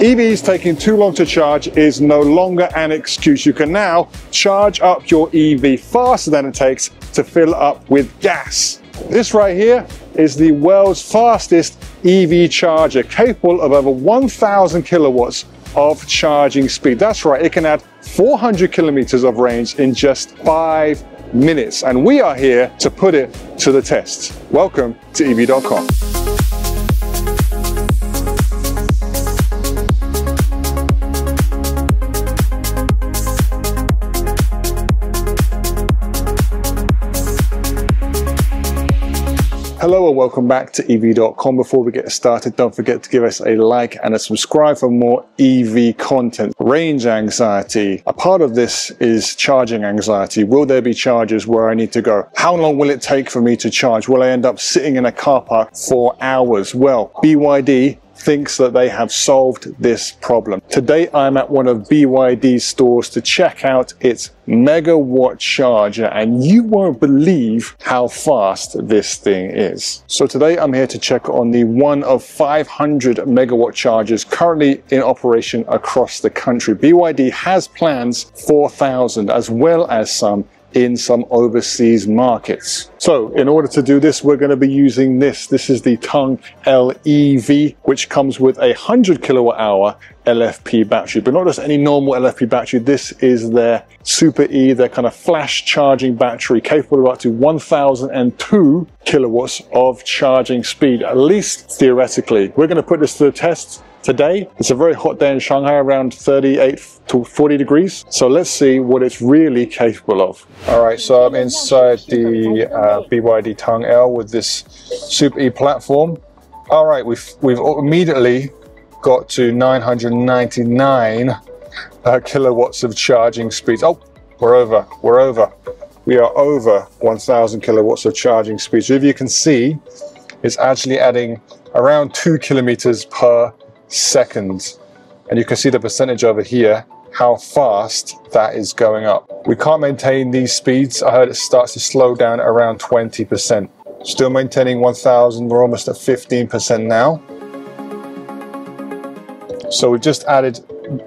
EVs taking too long to charge is no longer an excuse. You can now charge up your EV faster than it takes to fill up with gas. This right here is the world's fastest EV charger, capable of over 1,000 kilowatts of charging speed. That's right, it can add 400 kilometers of range in just five minutes. And we are here to put it to the test. Welcome to EV.com. Hello and welcome back to EV.com. Before we get started, don't forget to give us a like and a subscribe for more EV content. Range anxiety. A part of this is charging anxiety. Will there be charges where I need to go? How long will it take for me to charge? Will I end up sitting in a car park for hours? Well, BYD thinks that they have solved this problem. Today I'm at one of BYD's stores to check out its megawatt charger and you won't believe how fast this thing is. So today I'm here to check on the one of 500 megawatt chargers currently in operation across the country. BYD has plans 4,000 as well as some in some overseas markets. So in order to do this, we're going to be using this. This is the Tongue LEV, which comes with a 100 kilowatt hour LFP battery, but not just any normal LFP battery. This is their Super E, their kind of flash charging battery, capable of up to 1002 kilowatts of charging speed, at least theoretically. We're going to put this to the test Today, it's a very hot day in Shanghai, around 38 to 40 degrees. So let's see what it's really capable of. All right, so I'm inside the uh, BYD L with this Super E platform. All right, we've, we've immediately got to 999 uh, kilowatts of charging speed. Oh, we're over, we're over. We are over 1000 kilowatts of charging speed. So if you can see, it's actually adding around two kilometers per seconds. And you can see the percentage over here, how fast that is going up. We can't maintain these speeds. I heard it starts to slow down around 20%. Still maintaining 1000, we're almost at 15% now. So we've just added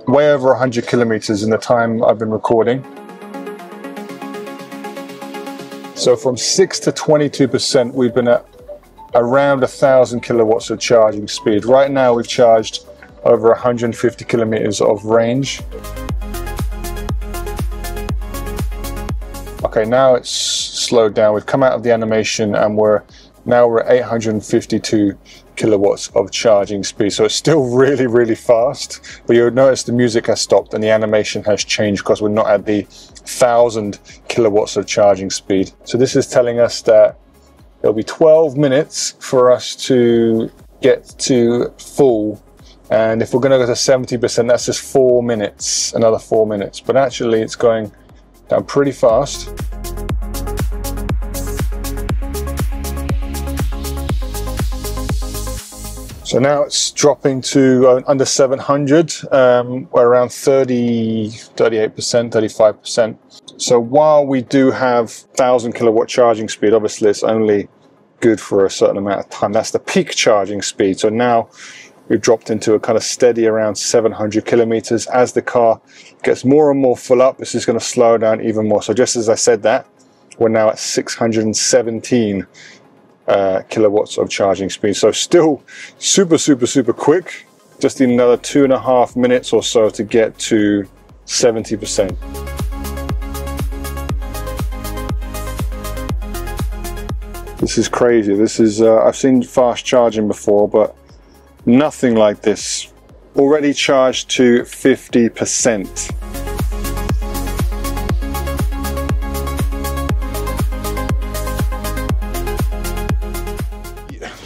way over 100 kilometers in the time I've been recording. So from 6 to 22%, we've been at around a 1,000 kilowatts of charging speed. Right now we've charged over 150 kilometers of range. Okay, now it's slowed down. We've come out of the animation and we're now we're at 852 kilowatts of charging speed. So it's still really, really fast, but you'll notice the music has stopped and the animation has changed because we're not at the thousand kilowatts of charging speed. So this is telling us that It'll be 12 minutes for us to get to full. And if we're going to go to 70%, that's just four minutes, another four minutes. But actually, it's going down pretty fast. So now it's dropping to uh, under 700, um, we're around 30, 38%, 35%. So while we do have 1000 kilowatt charging speed, obviously it's only good for a certain amount of time. That's the peak charging speed. So now we've dropped into a kind of steady around 700 kilometers. As the car gets more and more full up, this is going to slow down even more. So just as I said that, we're now at 617 uh, kilowatts of charging speed. So still super, super, super quick. Just another two and a half minutes or so to get to 70%. This is crazy. This is, uh, I've seen fast charging before, but nothing like this. Already charged to 50%.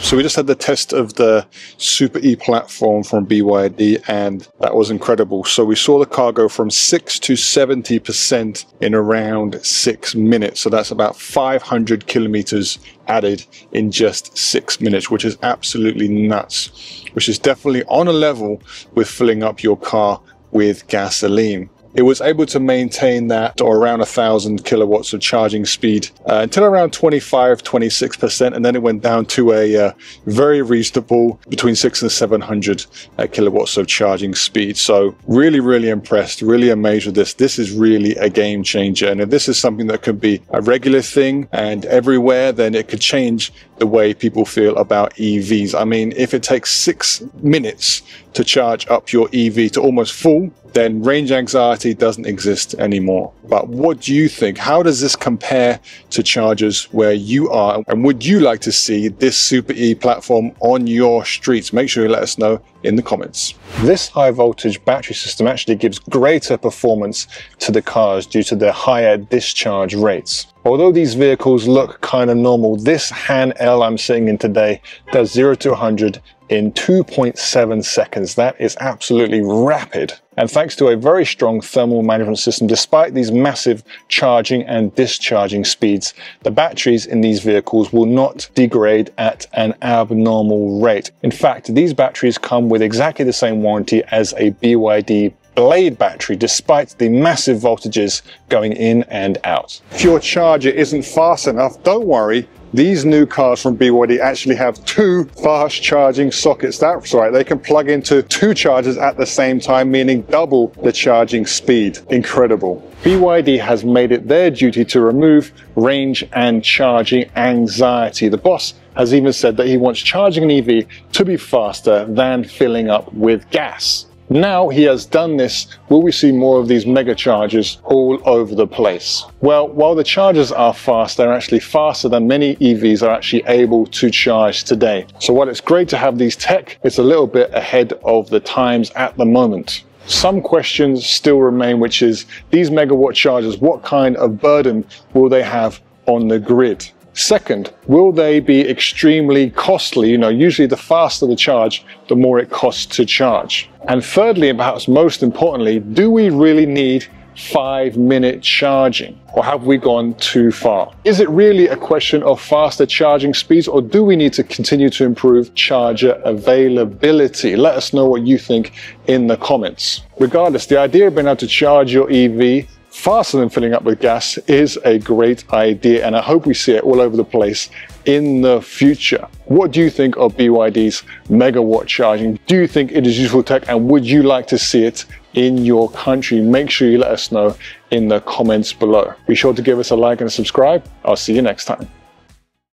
So we just had the test of the Super E platform from BYD and that was incredible. So we saw the car go from 6 to 70% in around 6 minutes. So that's about 500 kilometers added in just 6 minutes, which is absolutely nuts. Which is definitely on a level with filling up your car with gasoline. It was able to maintain that or around a thousand kilowatts of charging speed uh, until around 25, 26%, and then it went down to a uh, very reasonable between six and 700 uh, kilowatts of charging speed. So really, really impressed, really amazed with this. This is really a game changer. And if this is something that could be a regular thing and everywhere, then it could change the way people feel about EVs. I mean, if it takes six minutes to charge up your EV to almost full, then range anxiety doesn't exist anymore. But what do you think? How does this compare to chargers where you are? And would you like to see this Super E platform on your streets? Make sure you let us know in the comments. This high voltage battery system actually gives greater performance to the cars due to their higher discharge rates. Although these vehicles look kind of normal, this Han L I'm sitting in today does 0 to 100 in 2.7 seconds. That is absolutely rapid. And thanks to a very strong thermal management system, despite these massive charging and discharging speeds, the batteries in these vehicles will not degrade at an abnormal rate. In fact, these batteries come with exactly the same warranty as a BYD blade battery despite the massive voltages going in and out. If your charger isn't fast enough, don't worry, these new cars from BYD actually have two fast charging sockets. That's right, they can plug into two chargers at the same time, meaning double the charging speed. Incredible. BYD has made it their duty to remove range and charging anxiety. The boss has even said that he wants charging an EV to be faster than filling up with gas. Now he has done this, will we see more of these mega chargers all over the place? Well, while the chargers are fast, they're actually faster than many EVs are actually able to charge today. So while it's great to have these tech, it's a little bit ahead of the times at the moment. Some questions still remain, which is these megawatt chargers, what kind of burden will they have on the grid? Second, will they be extremely costly? You know, usually the faster the charge, the more it costs to charge. And thirdly, and perhaps most importantly, do we really need five minute charging? Or have we gone too far? Is it really a question of faster charging speeds or do we need to continue to improve charger availability? Let us know what you think in the comments. Regardless, the idea of being able to charge your EV faster than filling up with gas is a great idea and I hope we see it all over the place in the future. What do you think of BYD's megawatt charging? Do you think it is useful tech and would you like to see it in your country? Make sure you let us know in the comments below. Be sure to give us a like and subscribe. I'll see you next time.